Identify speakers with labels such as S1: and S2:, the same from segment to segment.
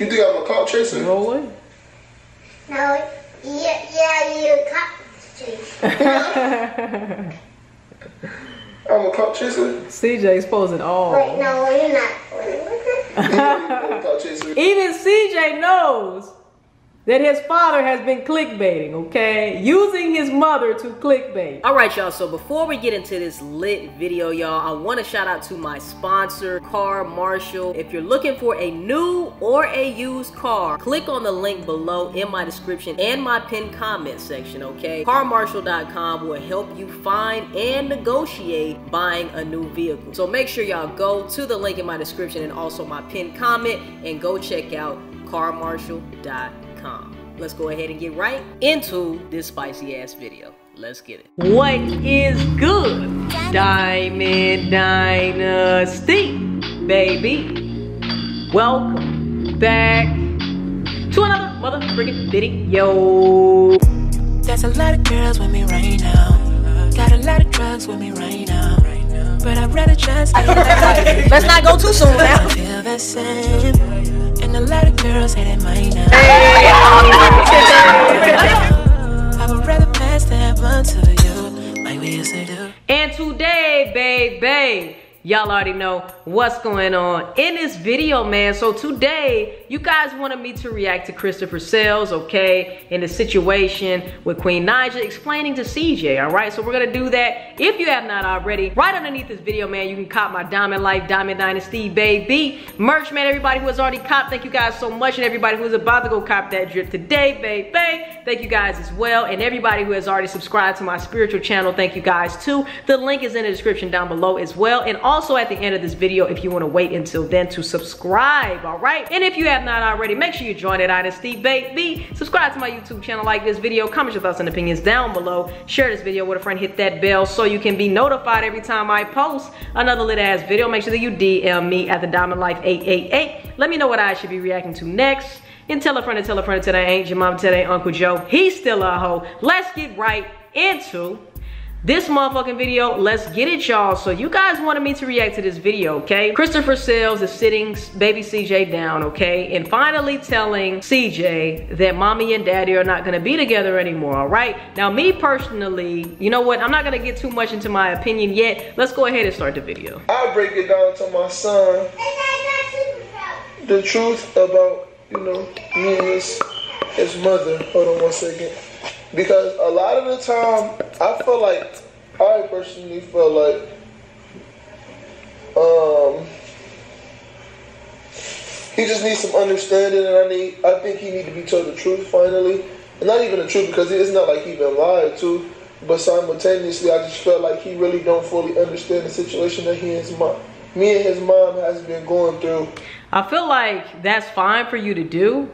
S1: You think I'm a cop chaser?
S2: Roll it.
S3: No, yeah, yeah, you're a cop chaser.
S1: I'm a cop chaser?
S2: CJ's posing all.
S3: Wait, no, you're not. Wait, what's it?
S1: I'm a cop chaser.
S2: Even CJ knows that his father has been clickbaiting, okay? Using his mother to clickbait. All right, y'all, so before we get into this lit video, y'all, I want to shout out to my sponsor, Car Marshal. If you're looking for a new or a used car, click on the link below in my description and my pinned comment section, okay? CarMarshal.com will help you find and negotiate buying a new vehicle. So make sure y'all go to the link in my description and also my pinned comment and go check out carmarshal.com. Let's go ahead and get right into this spicy ass video. Let's get it. What is good? Diamond Dynasty, baby. Welcome back to another mother freaking video.
S4: There's a lot of girls with me right now. Got a lot of drugs with me right now. But I'd rather just.
S2: Let's not go too soon
S4: I
S2: now.
S4: feel the same. And a lot of girls hate it mine now. To you, like we used to do.
S2: And today, baby, y'all already know what's going on in this video, man. So today, you guys wanted me to react to Christopher Sails, okay, in the situation with Queen Naija explaining to CJ, all right? So we're gonna do that. If you have not already, right underneath this video, man, you can cop my Diamond Life, Diamond Dynasty, baby. Merch, man, everybody who has already copped, thank you guys so much. And everybody who is about to go cop that drip today, baby, thank you guys as well. And everybody who has already subscribed to my spiritual channel, thank you guys too. The link is in the description down below as well. And also at the end of this video, if you wanna wait until then to subscribe, all right? And if you have not already, make sure you join the Dynasty, baby. Subscribe to my YouTube channel, like this video, comment your thoughts and opinions down below. Share this video with a friend, hit that bell so you can be notified every time I post another lit ass video. Make sure that you DM me at the Diamond Life 888. Let me know what I should be reacting to next. And tell a friend to tell a friend to that ain't your mom, today, Uncle Joe. He's still a hoe. Let's get right into this motherfucking video. Let's get it, y'all. So you guys wanted me to react to this video, okay? Christopher Sails is sitting baby CJ down, okay? And finally telling CJ that mommy and daddy are not gonna be together anymore, all right? Now, me personally, you know what? I'm not gonna get too much into my opinion yet. Let's go ahead and start the video.
S1: I'll break it down to my son the truth about, you know, me and his, his mother. Hold on one second. Because a lot of the time, I feel like, I personally feel like, um, he just needs some understanding, and I need, I think he need to be told the truth finally, and not even the truth because it's not like he been lied to, but simultaneously, I just felt like he really don't fully understand the situation that he and his mom, me and his mom has been going through.
S2: I feel like that's fine for you to do,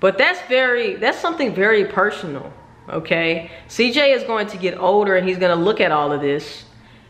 S2: but that's very, that's something very personal, okay? CJ is going to get older and he's gonna look at all of this.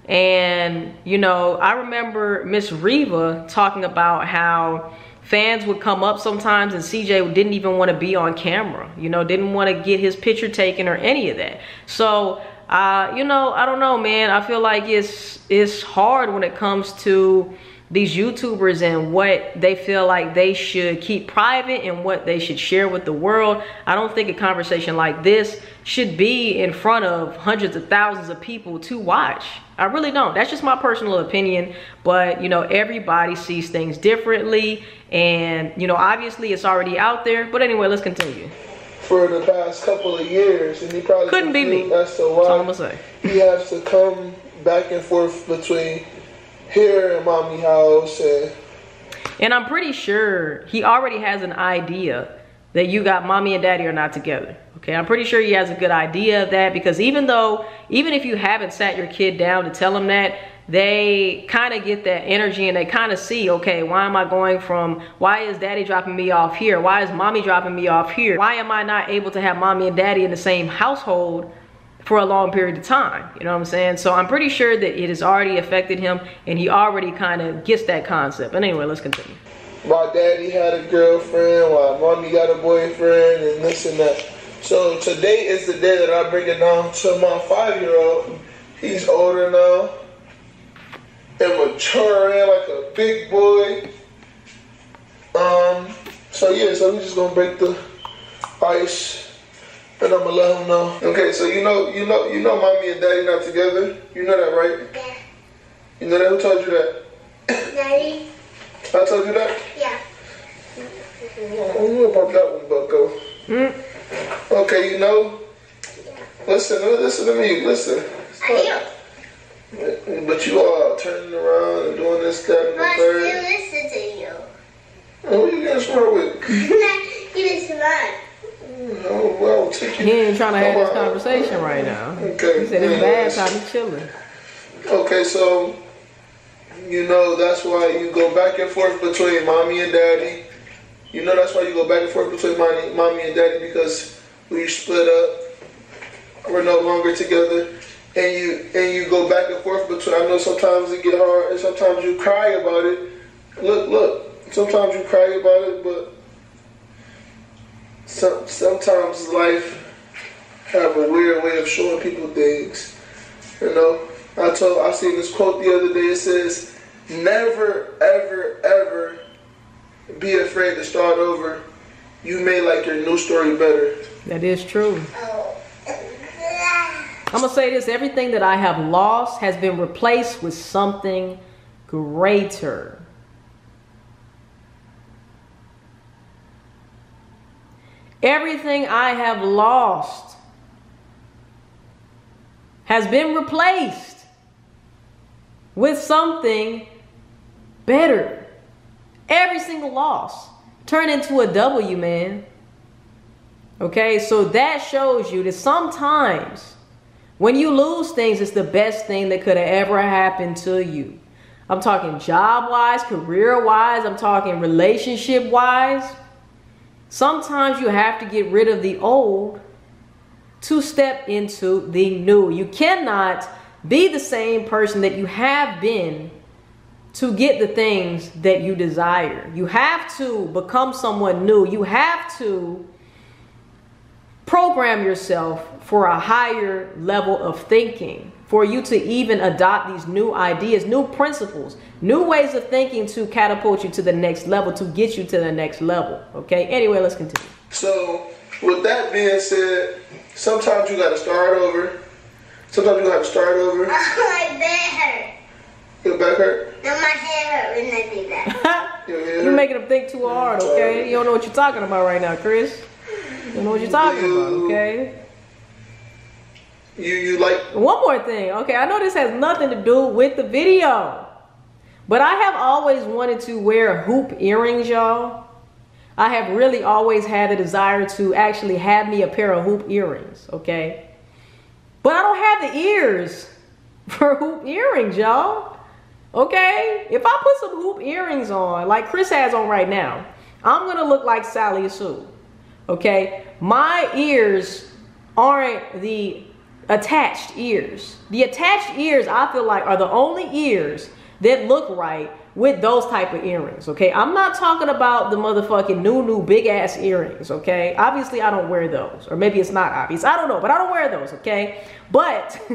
S2: And, you know, I remember Miss Reva talking about how fans would come up sometimes and CJ didn't even want to be on camera, you know, didn't want to get his picture taken or any of that. So, uh, you know, I don't know, man. I feel like it's it's hard when it comes to these YouTubers and what they feel like they should keep private and what they should share with the world. I don't think a conversation like this should be in front of hundreds of thousands of people to watch. I really don't. That's just my personal opinion. But, you know, everybody sees things differently. And, you know, obviously it's already out there. But anyway, let's continue.
S1: For the past couple of years, and he probably
S2: Couldn't be me.
S1: That's the
S2: That's all I'm
S1: why he has to come back and forth between here and mommy house and
S2: And I'm pretty sure he already has an idea that you got mommy and daddy are not together. Okay, I'm pretty sure he has a good idea of that because even though, even if you haven't sat your kid down to tell him that, they kind of get that energy and they kind of see, okay, why am I going from, why is daddy dropping me off here? Why is mommy dropping me off here? Why am I not able to have mommy and daddy in the same household for a long period of time. You know what I'm saying? So I'm pretty sure that it has already affected him and he already kind of gets that concept. But anyway, let's continue.
S1: my daddy had a girlfriend, while mommy got a boyfriend, and this and that. So today is the day that I bring it down to my five-year-old. He's older now and maturing like a big boy. Um, So yeah, so we're just gonna break the ice, and I'm gonna let him know. Okay, so you know, you know, you know, mommy and daddy not together. You know that, right?
S3: Yeah.
S1: You know that. Who told you that?
S3: Daddy?
S1: I told you that.
S3: Yeah.
S1: I don't know about that one, Bucko. Hmm? Okay, you know. Yeah. Listen, listen to me. Listen.
S3: I do.
S1: But you are turning around and doing this, that, and
S3: But
S1: the
S3: I still
S1: third.
S3: listen to you.
S1: Who are you getting smart with?
S3: you listen smart.
S1: Oh, well, take you.
S2: He ain't trying to have this conversation right now.
S1: Okay.
S2: He said it's bad time he's chilling.
S1: Okay, so you know that's why you go back and forth between mommy and daddy. You know that's why you go back and forth between mommy, mommy and daddy because we split up. We're no longer together, and you and you go back and forth between. I know sometimes it get hard, and sometimes you cry about it. Look, look. Sometimes you cry about it, but some, sometimes life have a weird way of showing people things. You know, I told I seen this quote the other day. It says, "Never, ever, ever be afraid to start over. You may like your new story better."
S2: That is true. I'm gonna say this: everything that I have lost has been replaced with something greater. Everything I have lost has been replaced with something better. Every single loss turned into a W, man. Okay, so that shows you that sometimes when you lose things, it's the best thing that could have ever happened to you. I'm talking job wise, career wise, I'm talking relationship wise. Sometimes you have to get rid of the old to step into the new. You cannot be the same person that you have been to get the things that you desire. You have to become someone new. You have to program yourself for a higher level of thinking, for you to even adopt these new ideas, new principles, new ways of thinking to catapult you to the next level, to get you to the next level. Okay, anyway, let's continue.
S1: So, with that being said, sometimes you got to start over. Sometimes you got to start over.
S3: my back hurt.
S1: Your back hurt.
S3: No, my head hurt when I did that.
S1: Your head
S2: You're making them think too hard, mm-hmm. okay? You don't know what you're talking about right now, Chris. You don't know what you're talking about, okay?
S1: You you like
S2: One more thing, okay? I know this has nothing to do with the video, but I have always wanted to wear hoop earrings, y'all. I have really always had a desire to actually have me a pair of hoop earrings, okay? But I don't have the ears for hoop earrings, y'all. Okay? If I put some hoop earrings on, like Chris has on right now, I'm gonna look like Sally Sue. Okay? My ears aren't the attached ears. The attached ears, I feel like, are the only ears that look right with those type of earrings. Okay? I'm not talking about the motherfucking new, new big ass earrings. Okay? Obviously, I don't wear those. Or maybe it's not obvious. I don't know, but I don't wear those. Okay? But.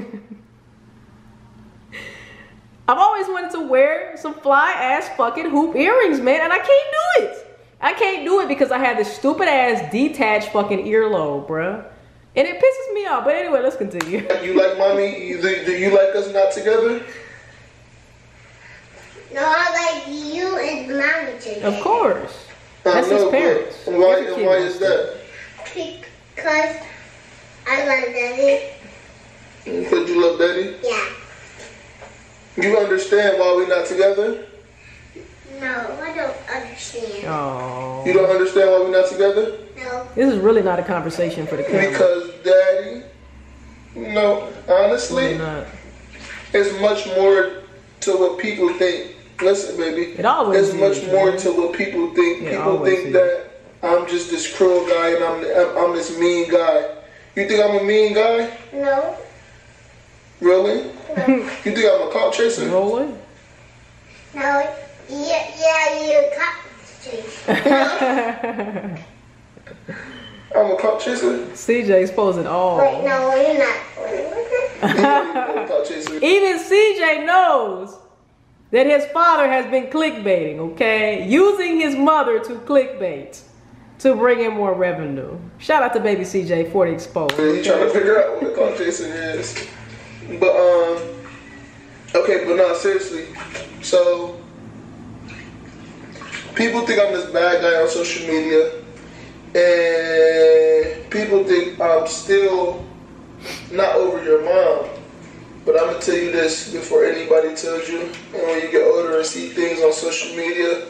S2: I've always wanted to wear some fly ass fucking hoop earrings, man, and I can't do it. I can't do it because I have this stupid ass detached fucking earlobe, bruh. And it pisses me off. But anyway, let's continue.
S1: you like mommy? You, do, do you like us not together?
S3: No, I like you and mommy together.
S2: Of course.
S1: I
S2: That's his
S1: know, but
S2: parents.
S1: Why and why is that?
S3: Because I love daddy.
S1: Because you love daddy.
S3: Yeah.
S1: You understand why we're not together?
S3: No, I don't understand.
S2: Oh.
S1: You don't understand why we're not together?
S3: No.
S2: This is really not a conversation for the camera.
S1: Because daddy, no, honestly,
S2: not.
S1: it's much more to what people think. Listen, baby,
S2: It always
S1: it's much
S2: is,
S1: more
S2: man.
S1: to what people think.
S2: It
S1: people think
S2: is.
S1: that I'm just this cruel guy and I'm, I'm I'm this mean guy. You think I'm a mean guy?
S3: No.
S1: Really? you think I'm a cop chaser?
S2: Rolling?
S3: No. Yeah, yeah, you cut. No.
S1: I'm a cop chaser.
S2: CJ exposing all.
S3: Wait, no, you're not.
S1: I'm a cop chaser.
S2: Even CJ knows that his father has been clickbaiting, okay? Using his mother to clickbait. to bring in more revenue. Shout out to baby CJ for the exposed.
S1: He trying to figure out what the clout chasing is. But um, okay, but no, seriously. So people think I'm this bad guy on social media, and people think I'm still not over your mom. But I'm gonna tell you this before anybody tells you. And when you get older and see things on social media,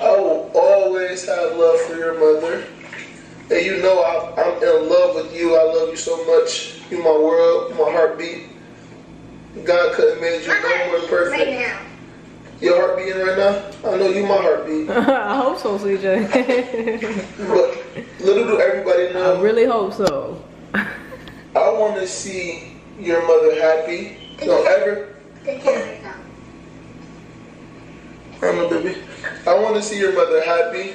S1: I will always have love for your mother. And you know I, I'm in love with you. I love you so much. You my world, my heartbeat. God couldn't made you no more perfect.
S3: right.
S1: Your heart beating right now? I know you my heartbeat.
S2: I hope so, CJ.
S1: But little do everybody know.
S2: I really hope so.
S1: I want to see your mother happy. Don't ever,
S3: The camera's on.
S1: Baby. I want to see your mother happy.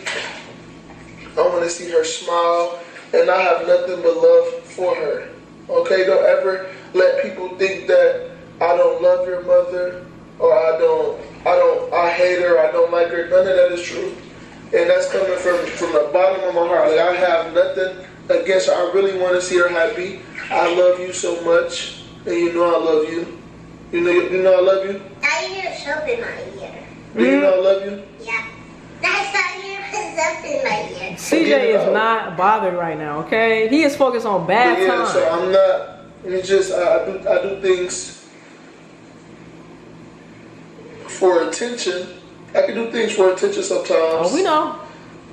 S1: I want to see her smile, and I have nothing but love for her. Okay, don't ever let people think that I don't love your mother or I don't, I don't, I hate her, I don't like her. None of that is true, and that's coming from from the bottom of my heart. Like I have nothing against her. I really want to see her happy. I love you so much, and you know I love you. You know, you know I love you.
S3: I hear soap in my ear.
S1: Do you know I love you?
S3: Yeah. That's I hear soap in my ear.
S2: CJ is not bothered right now, okay? He is focused on bad
S1: yeah,
S2: times.
S1: so I'm not. It's just I, I do I do things for attention. I can do things for attention sometimes.
S2: oh, we know.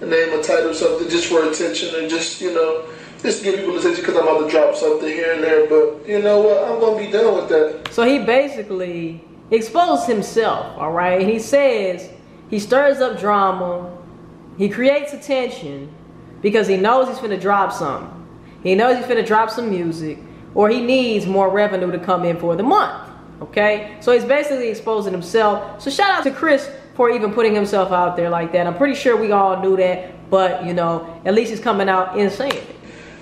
S1: A name a title something just for attention and just you know just give people attention because I'm about to drop something here and there. But you know what? I'm gonna be done with that.
S2: So he basically exposed himself, all right? He says he stirs up drama, he creates attention because he knows he's going to drop something. He knows he's going to drop some music, or he needs more revenue to come in for the month. Okay? So he's basically exposing himself. So shout out to Chris for even putting himself out there like that. I'm pretty sure we all knew that, but you know, at least he's coming out and saying it.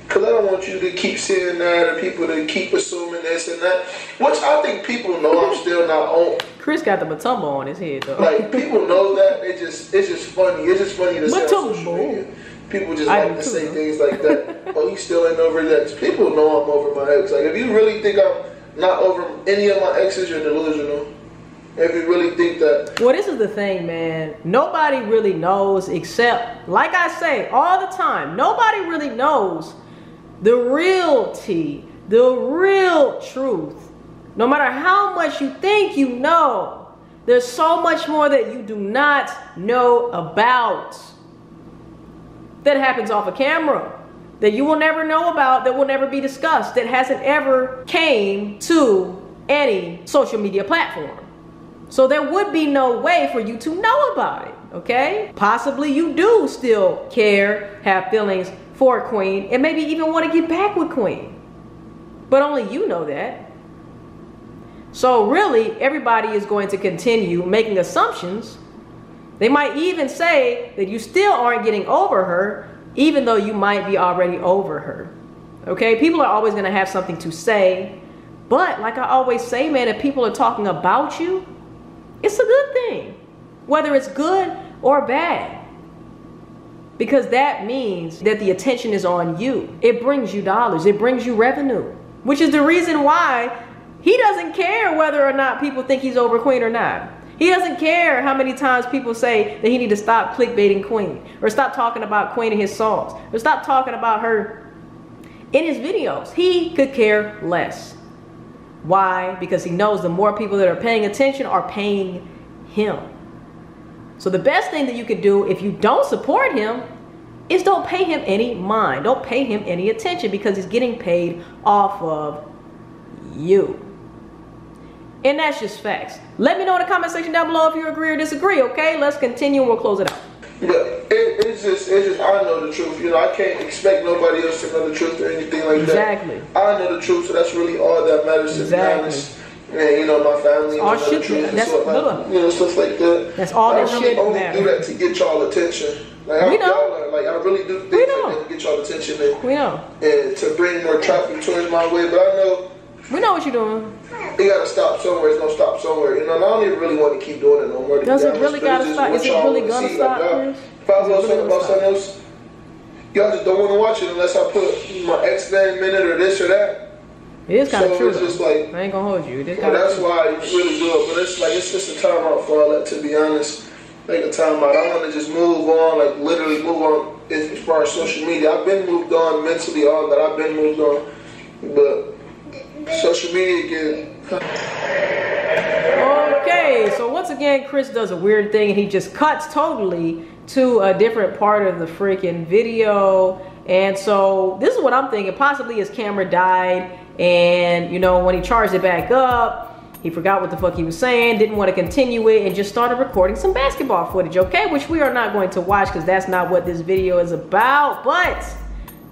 S1: Cause I don't want you to keep seeing that and people to keep assuming this and that, which I think people know I'm still not on.
S2: Chris got the Matumbo on his head though.
S1: Like people know that. It just it's just funny. It's just funny to say on
S2: Matumbo.
S1: social media. People just
S2: I
S1: like to
S2: too,
S1: say things like that. oh, he still ain't over ex. People know I'm over my ex. Like if you really think I'm not over any of my exes, you're delusional. If you really think that,
S2: Well, this is the thing, man. Nobody really knows except, like I say all the time, nobody really knows the real tea, the real truth. No matter how much you think you know, there's so much more that you do not know about that happens off a camera that you will never know about that will never be discussed that hasn't ever came to any social media platform so there would be no way for you to know about it, okay? Possibly you do still care, have feelings for Queen, and maybe even want to get back with Queen. But only you know that. So really, everybody is going to continue making assumptions. They might even say that you still aren't getting over her, even though you might be already over her. Okay? People are always to have something to say. But like I always say, man, if people are talking about you, it's a good thing, whether it's good or bad. Because that means that the attention is on you. It brings you dollars, it brings you revenue, which is the reason why he doesn't care whether or not people think he's over Queen or not. He doesn't care how many times people say that he need to stop clickbaiting Queen or stop talking about Queen in his songs or stop talking about her in his videos. He could care less. Why? Because he knows the more people that are paying attention are paying him. So the best thing that you could do if you don't support him is don't pay him any mind. Don't pay him any attention because he's getting paid off of you. And that's just facts. Let me know in the comment section down below if you agree or disagree, okay? Let's continue and we'll close it out.
S1: yeah, it, it's just it's just I know the truth. You know, I can't expect nobody else to know the truth or anything like
S2: Exactly.
S1: that. Exactly. I know the truth, so that's really all that matters to
S2: Exactly.
S1: And you know, my family
S2: all shit-
S1: truth and
S2: that's-
S1: stuff like, you know stuff like that.
S2: That's all
S1: I
S2: that
S1: really
S2: shit
S1: only do that to get y'all attention. Like I,
S2: We know.
S1: y'all are, like I really do
S2: We
S1: things
S2: know.
S1: like that to get y'all attention and,
S2: We know.
S1: and to bring more traffic towards my way. But I know
S2: We know what you're doing.
S1: it gotta stop somewhere. It's gonna stop somewhere. You know, and I don't even really want to keep doing it no more.
S2: Does it really gotta stop? Is it really gonna stop,
S1: Like, y'all-
S2: Chris?
S1: If I was talking about something else, y'all just don't want to watch it unless I put my X Men minute or this or that.
S2: It is kind of
S1: So
S2: true.
S1: it's just like-
S2: I ain't gonna hold you. It is
S1: Well, that's
S2: true.
S1: why I really do it. But it's like it's just a timeout for all that. To be honest, like a timeout. I want to just move on, like literally move on as as far as social media. I've been moved on mentally, all that. I've been moved on, but social media again.
S2: Okay, so once again, Chris does a weird thing and he just cuts totally to a different part of the freaking video. And so this is what I'm thinking. Possibly his camera died, and you know, when he charged it back up, he forgot what the fuck he was saying, didn't want to continue it, and just started recording some basketball footage, okay? Which we are not going to watch because that's not what this video is about. But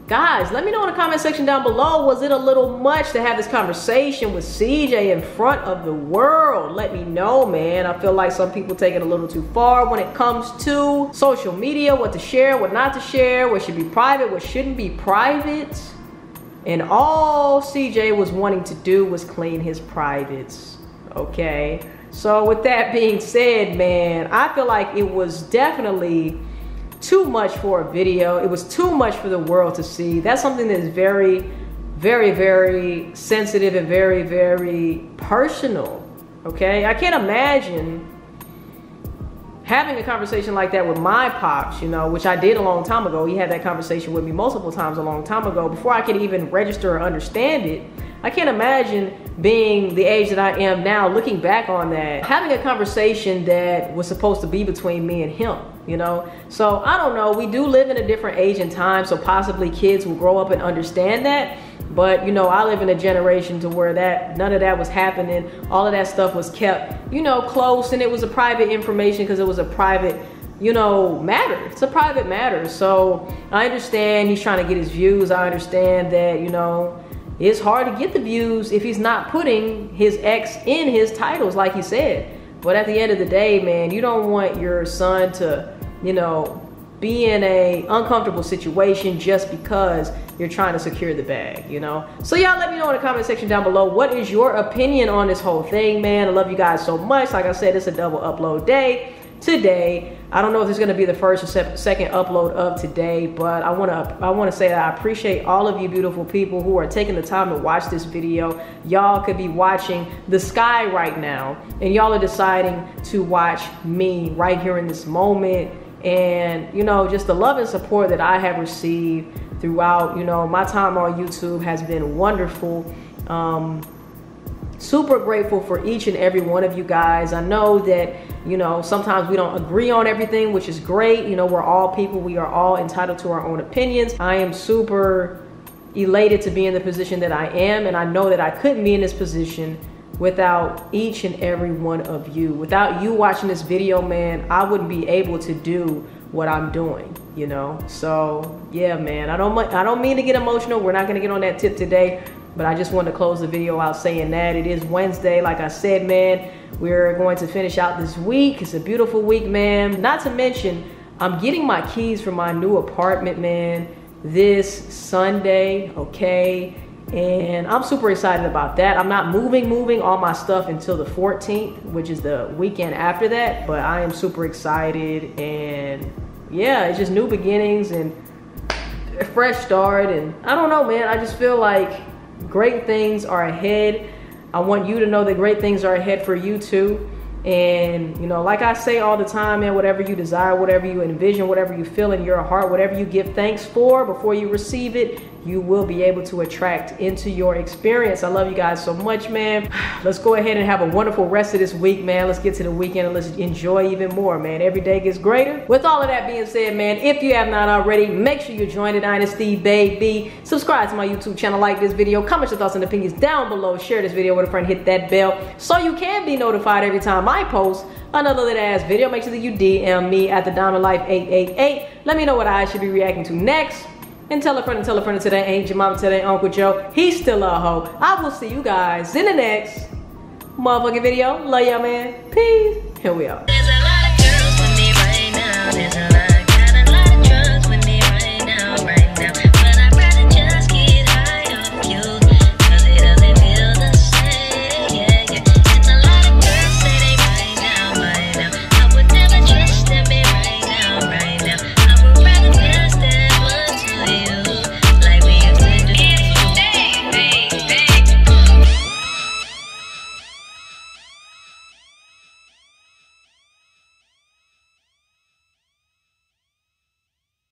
S2: Guys, let me know in the comment section down below. Was it a little much to have this conversation with CJ in front of the world? Let me know, man. I feel like some people take it a little too far when it comes to social media, what to share, what not to share, what should be private, what shouldn't be private. And all CJ was wanting to do was clean his privates. Okay. So with that being said, man, I feel like it was definitely too much for a video. It was too much for the world to see. That's something that is very, very, very sensitive and very, very personal. Okay. I can't imagine having a conversation like that with my pops, you know, which I did a long time ago. He had that conversation with me multiple times a long time ago before I could even register or understand it. I can't imagine being the age that I am now, looking back on that, having a conversation that was supposed to be between me and him, you know? So I don't know. We do live in a different age and time, so possibly kids will grow up and understand that. But you know, I live in a generation to where that none of that was happening. All of that stuff was kept, you know, close, and it was a private information because it was a private, you know, matter. It's a private matter. So I understand he's trying to get his views. I understand that you know it's hard to get the views if he's not putting his ex in his titles, like he said. But at the end of the day, man, you don't want your son to, you know, be in a uncomfortable situation just because you're trying to secure the bag, you know? So y'all let me know in the comment section down below, what is your opinion on this whole thing, man? I love you guys so much. Like I said, it's a double upload day today. I don't know if it's gonna be the first or se- second upload of today, but I wanna I wanna say that I appreciate all of you beautiful people who are taking the time to watch this video. Y'all could be watching the sky right now, and y'all are deciding to watch me right here in this moment and you know just the love and support that i have received throughout you know my time on youtube has been wonderful. Um, super grateful for each and every one of you guys. I know that you know sometimes we don't agree on everything which is great. You know we're all people. We are all entitled to our own opinions. I am super elated to be in the position that i am and i know that i couldn't be in this position without each and every one of you. Without you watching this video, man, I wouldn't be able to do what I'm doing, you know? So, yeah, man, I don't I don't mean to get emotional. We're not to get on that tip today, but I just want to close the video out saying that it is Wednesday. Like I said, man, we're going to finish out this week. It's a beautiful week, man. Not to mention, I'm getting my keys for my new apartment, man, this Sunday, okay? And I'm super excited about that. I'm not moving, moving all my stuff until the 14th, which is the weekend after that, but I am super excited and yeah, it's just new beginnings and fresh start. And I don't know, man, I just feel like great things are ahead. I want you to know that great things are ahead for you too. And, you know, like I say all the time, man, whatever you desire, whatever you envision, whatever you feel in your heart, whatever you give thanks for before you receive it, you will be able to attract into your experience. I love you guys so much, man. Let's go ahead and have a wonderful rest of this week, man. Let's get to the weekend and let's enjoy even more, man. Every day gets greater. With all of that being said, man, if you have not already, make sure you join the Dynasty, baby. Subscribe to my YouTube channel, like this video, comment your thoughts and opinions down below, share this video with a friend, hit that bell so you can be notified every time I post another lit ass video. Make sure that you DM me at the Diamond Life 888. Let me know what I should be reacting to next. And tell a friend and tell a friend today ain't your mama, today Uncle Joe. He's still a hoe. I will see you guys in the next motherfucking video. Love y'all, man. Peace. Here we are.